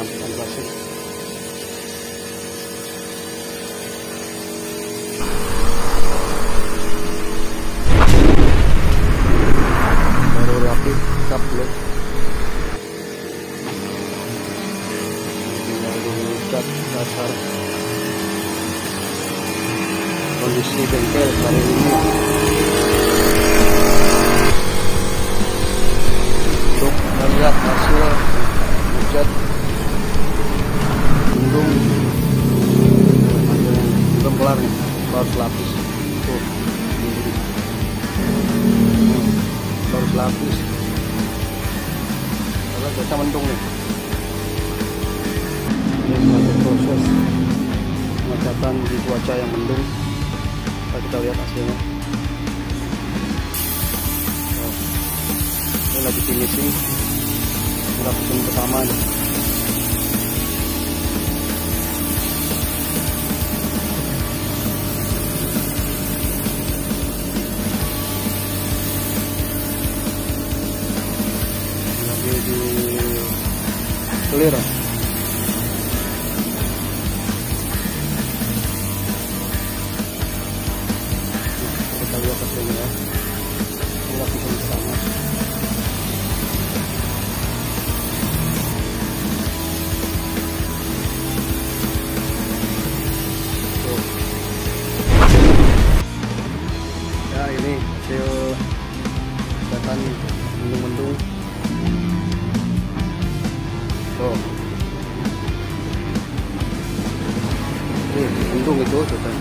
amplasnya baru rapi baru cat kondisi bengkel hari ini melihat hasil hasil yang belum kelar nih. Baru selapis tuh. Baru selapis kalau cuaca mendung nih. Ini proses pengecatan di cuaca yang mendung. Ntar kita lihat hasilnya. Ini lagi finishing lapisan pertama nih di clear ini hasil kelihatan mendung-mendung tuh ini mendung itu kelihatan